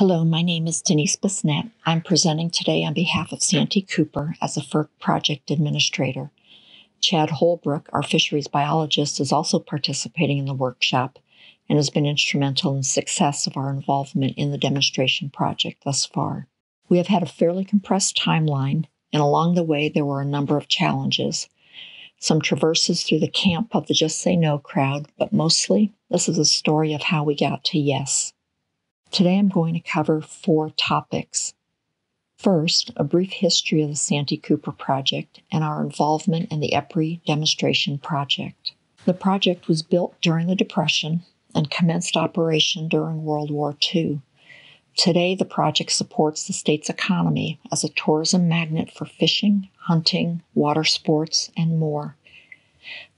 Hello, my name is Denise Bisnett. I'm presenting today on behalf of Santee Cooper as a FERC project administrator. Chad Holbrook, our fisheries biologist, is also participating in the workshop and has been instrumental in the success of our involvement in the demonstration project thus far. We have had a fairly compressed timeline, and along the way, there were a number of challenges. Some traverses through the camp of the Just Say No crowd, but mostly, this is a story of how we got to yes. Today, I'm going to cover four topics First, a brief history of the Santee Cooper project and our involvement in the EPRI demonstration project. The project was built during the Depression and commenced operation during World War II. Today, the project supports the state's economy as a tourism magnet for fishing, hunting, water sports, and more.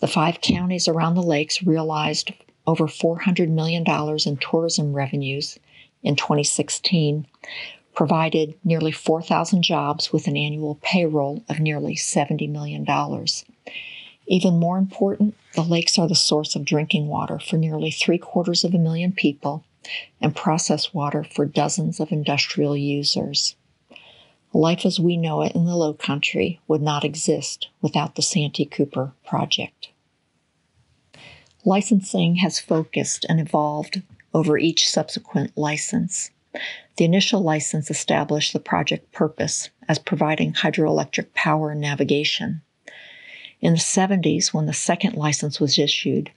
The five counties around the lakes realized over $400 million in tourism revenues in 2016, provided nearly 4,000 jobs with an annual payroll of nearly $70 million. Even more important, the lakes are the source of drinking water for nearly three quarters of a million people and process water for dozens of industrial users. Life as we know it in the Low Country would not exist without the Santee Cooper project. Licensing has focused and evolved over each subsequent license. The initial license established the project purpose as providing hydroelectric power and navigation. In the 70s, when the second license was issued,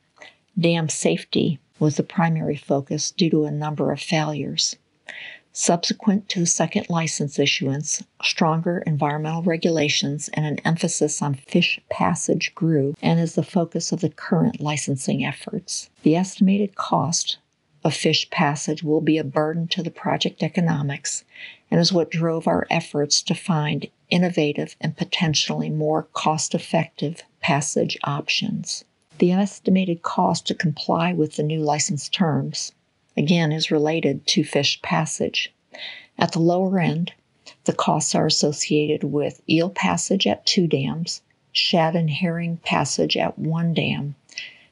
dam safety was the primary focus due to a number of failures. Subsequent to the second license issuance, stronger environmental regulations and an emphasis on fish passage grew and is the focus of the current licensing efforts. The estimated cost of fish passage will be a burden to the project economics and is what drove our efforts to find innovative and potentially more cost effective passage options. The estimated cost to comply with the new license terms, again, is related to fish passage. At the lower end, the costs are associated with eel passage at two dams, shad and herring passage at one dam,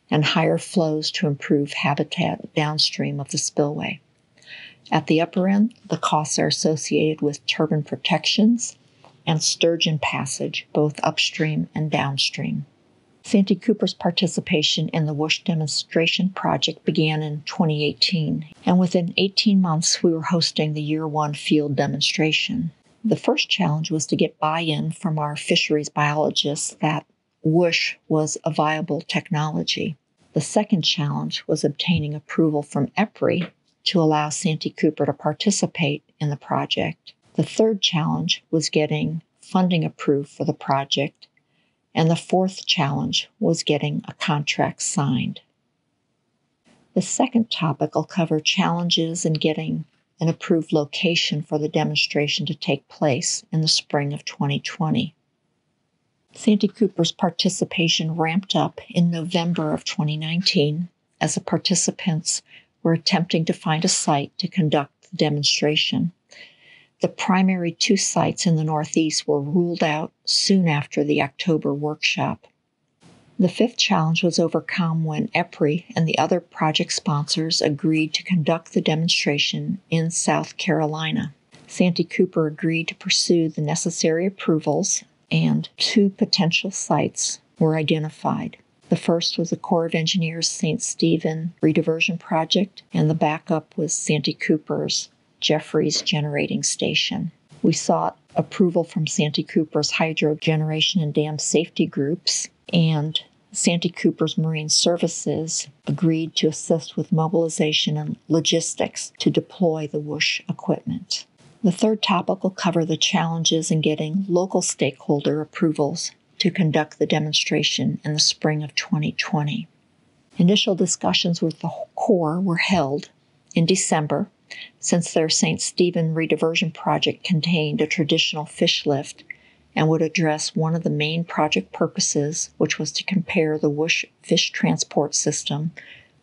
and higher flows to improve habitat downstream of the spillway. At the upper end, the costs are associated with turbine protections and sturgeon passage, both upstream and downstream. Santee Cooper's participation in the Whoosh demonstration project began in 2018, and within 18 months, we were hosting the year one field demonstration. The first challenge was to get buy in from our fisheries biologists that Whoosh was a viable technology. The second challenge was obtaining approval from EPRI to allow Santee Cooper to participate in the project. The third challenge was getting funding approved for the project. And the fourth challenge was getting a contract signed. The second topic will cover challenges in getting an approved location for the demonstration to take place in the spring of 2020. Santee Cooper's participation ramped up in November of 2019 as the participants were attempting to find a site to conduct the demonstration. The primary two sites in the Northeast were ruled out soon after the October workshop. The fifth challenge was overcome when EPRI and the other project sponsors agreed to conduct the demonstration in South Carolina. Santee Cooper agreed to pursue the necessary approvals and two potential sites were identified. The first was the Corps of Engineers St. Stephen Rediversion Project, and the backup was Santee Cooper's Jefferies Generating Station. We sought approval from Santee Cooper's hydro generation and dam safety groups, and Santee Cooper's Marine Services agreed to assist with mobilization and logistics to deploy the Whoosh equipment. The third topic will cover the challenges in getting local stakeholder approvals to conduct the demonstration in the spring of 2020. Initial discussions with the Corps were held in December since their St. Stephen rediversion project contained a traditional fish lift and would address one of the main project purposes, which was to compare the Whoosh fish transport system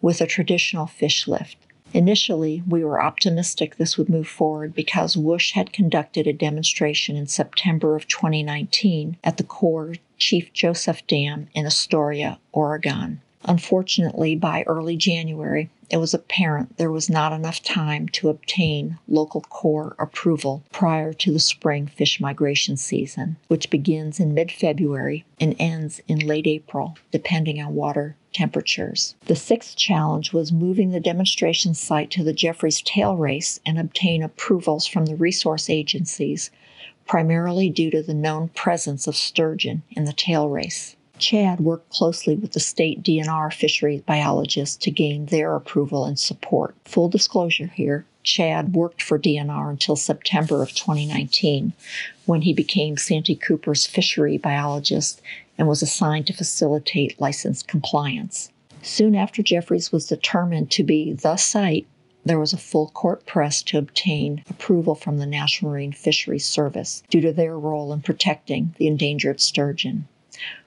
with a traditional fish lift. Initially, we were optimistic this would move forward because Whoosh had conducted a demonstration in September of 2019 at the Corps Chief Joseph Dam in Astoria, Oregon. Unfortunately, by early January, it was apparent there was not enough time to obtain local Corps approval prior to the spring fish migration season, which begins in mid February and ends in late April, depending on water temperatures. The sixth challenge was moving the demonstration site to the Jefferies Tail Race and obtain approvals from the resource agencies, primarily due to the known presence of sturgeon in the tail race. Chad worked closely with the state DNR fishery biologists to gain their approval and support. Full disclosure here Chad worked for DNR until September of 2019 when he became Santee Cooper's fishery biologist and was assigned to facilitate license compliance. Soon after Jefferies was determined to be the site, there was a full court press to obtain approval from the National Marine Fisheries Service due to their role in protecting the endangered sturgeon.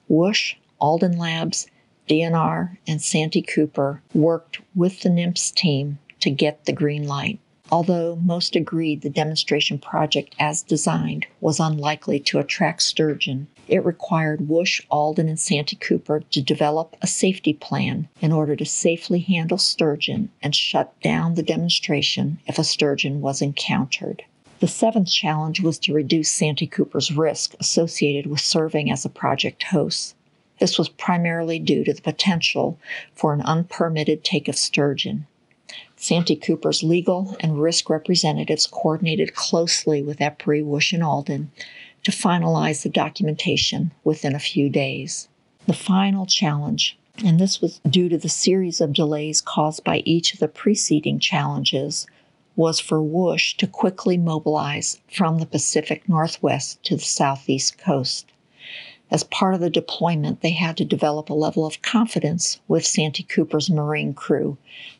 Whoosh, Alden Labs, DNR, and Santee Cooper worked with the NMFS team to get the green light. Although most agreed the demonstration project as designed was unlikely to attract sturgeon, it required Whoosh, Alden, and Santee Cooper to develop a safety plan in order to safely handle sturgeon and shut down the demonstration if a sturgeon was encountered. The seventh challenge was to reduce Santee Cooper's risk associated with serving as a project host. This was primarily due to the potential for an unpermitted take of sturgeon. Santee Cooper's legal and risk representatives coordinated closely with EPRI, Whoosh, and Alden to finalize the documentation within a few days. The final challenge, and this was due to the series of delays caused by each of the preceding challenges, was for Whoosh to quickly mobilize from the Pacific Northwest to the Southeast coast. As part of the deployment, they had to develop a level of confidence with Santee Cooper's Marine crew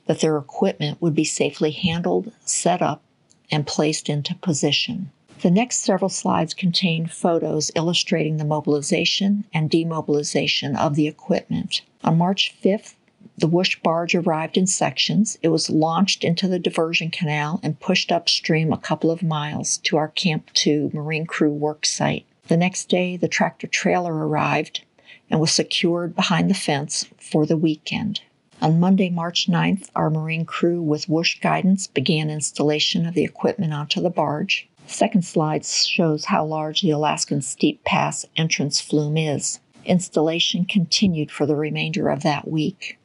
that their equipment would be safely handled, set up, and placed into position. The next several slides contain photos illustrating the mobilization and demobilization of the equipment. On March 5th, the Whoosh barge arrived in sections. It was launched into the diversion canal and pushed upstream a couple of miles to our Camp 2 Marine Crew work site. The next day, the tractor trailer arrived and was secured behind the fence for the weekend. On Monday, March 9th, our Marine crew with Whoosh guidance began installation of the equipment onto the barge. Second slide shows how large the Alaskan Steep Pass entrance flume is. Installation continued for the remainder of that week.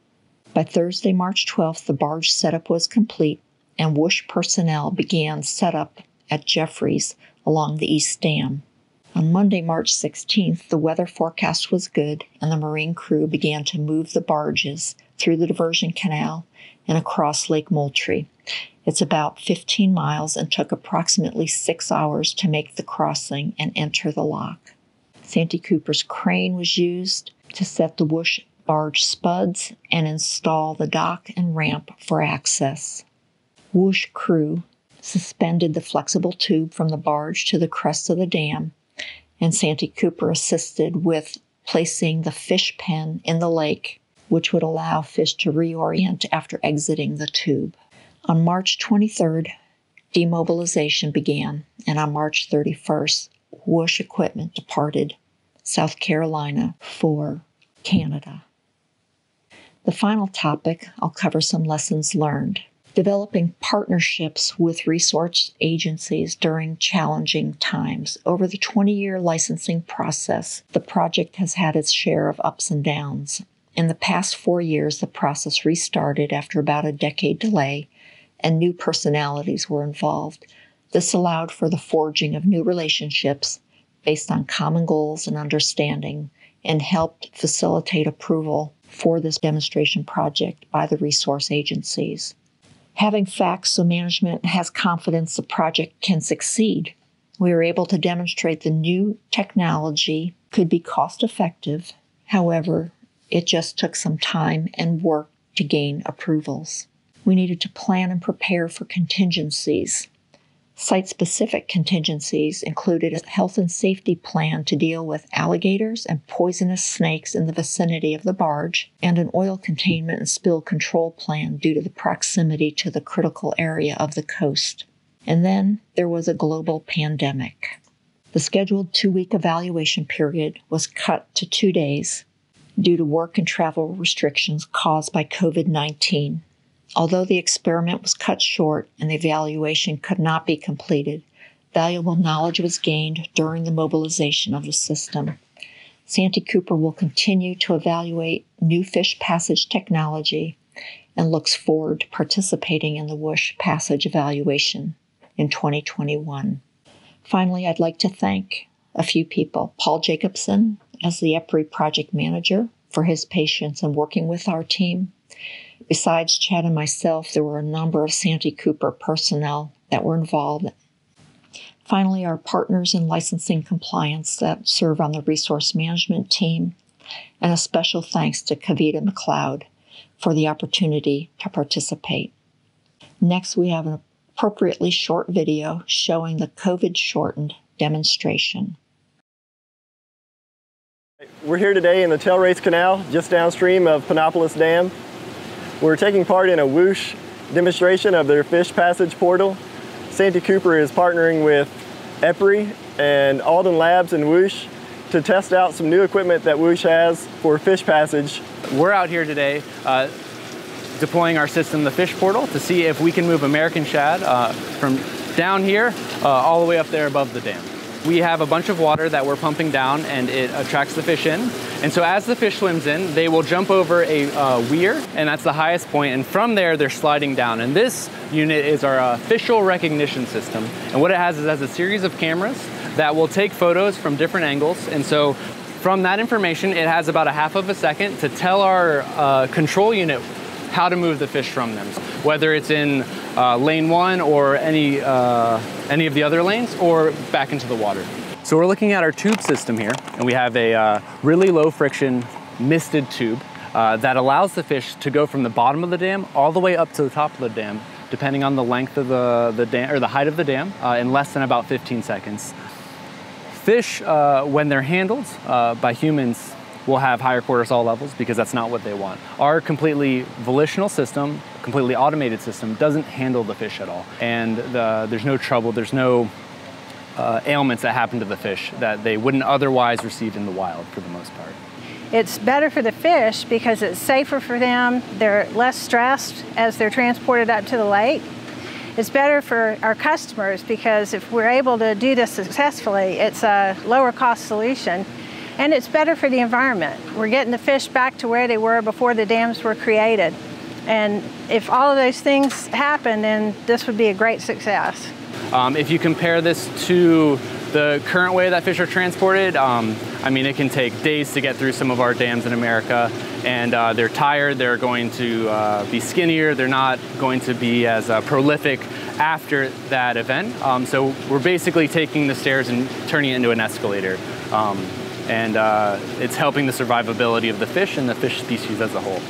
By Thursday, March 12th, the barge setup was complete, and Whoosh personnel began setup at Jefferies along the East Dam. On Monday, March 16th, the weather forecast was good, and the Marine crew began to move the barges through the diversion canal and across Lake Moultrie. It's about 15 miles and took approximately six hours to make the crossing and enter the lock. Santee Cooper's crane was used to set the Whoosh barge spuds and install the dock and ramp for access. Whoosh crew suspended the flexible tube from the barge to the crest of the dam, and Santee Cooper assisted with placing the fish pen in the lake, which would allow fish to reorient after exiting the tube. On March 23rd, demobilization began, and on March 31st, Whoosh equipment departed South Carolina for Canada. The final topic, I'll cover some lessons learned. Developing partnerships with resource agencies during challenging times. Over the 20 year licensing process, the project has had its share of ups and downs. In the past four years, the process restarted after about a decade delay, and new personalities were involved. This allowed for the forging of new relationships based on common goals and understanding and helped facilitate approval for this demonstration project by the resource agencies. Having facts so management has confidence the project can succeed, we were able to demonstrate the new technology could be cost effective. However, it just took some time and work to gain approvals. We needed to plan and prepare for contingencies Site specific contingencies included a health and safety plan to deal with alligators and poisonous snakes in the vicinity of the barge, and an oil containment and spill control plan due to the proximity to the critical area of the coast. And then there was a global pandemic. The scheduled two week evaluation period was cut to two days due to work and travel restrictions caused by COVID 19. Although the experiment was cut short and the evaluation could not be completed, valuable knowledge was gained during the mobilization of the system. Santee Cooper will continue to evaluate new fish passage technology and looks forward to participating in the Whoosh passage evaluation in 2021. Finally, I'd like to thank a few people Paul Jacobson as the EPRI project manager for his patience in working with our team. Besides Chad and myself, there were a number of Santee Cooper personnel that were involved. Finally, our partners in licensing compliance that serve on the resource management team, and a special thanks to Kavita McLeod for the opportunity to participate. Next, we have an appropriately short video showing the COVID shortened demonstration. We're here today in the Tailrace Canal, just downstream of Pinopolis Dam. We're taking part in a Whoosh demonstration of their fish passage portal. Santee Cooper is partnering with EPRI and Alden Labs and Whoosh to test out some new equipment that Whoosh has for fish passage. We're out here today uh, deploying our system, the Fish Portal, to see if we can move American shad uh, from down here uh, all the way up there above the dam. We have a bunch of water that we're pumping down and it attracts the fish in. And so as the fish swims in, they will jump over a uh, weir and that's the highest point. And from there, they're sliding down. And this unit is our official recognition system. And what it has is it has a series of cameras that will take photos from different angles. And so from that information, it has about a half of a second to tell our uh, control unit how to move the fish from them, whether it's in uh, lane one or any, uh, any of the other lanes or back into the water. So we're looking at our tube system here, and we have a uh, really low friction misted tube uh, that allows the fish to go from the bottom of the dam all the way up to the top of the dam, depending on the length of the, the dam, or the height of the dam, uh, in less than about 15 seconds. Fish, uh, when they're handled by humans, will have higher cortisol levels because that's not what they want. Our completely volitional system, completely automated system, doesn't handle the fish at all. And the, there's no trouble, there's no uh, ailments that happen to the fish that they wouldn't otherwise receive in the wild for the most part. It's better for the fish because it's safer for them. They're less stressed as they're transported up to the lake. It's better for our customers because if we're able to do this successfully, it's a lower cost solution and it's better for the environment. We're getting the fish back to where they were before the dams were created. And if all of those things happen, then this would be a great success. Um, if you compare this to the current way that fish are transported, um, I mean, it can take days to get through some of our dams in America, and uh, they're tired, they're going to uh, be skinnier, they're not going to be as uh, prolific after that event. Um, so we're basically taking the stairs and turning it into an escalator. Um, and uh, it's helping the survivability of the fish and the fish species as a whole.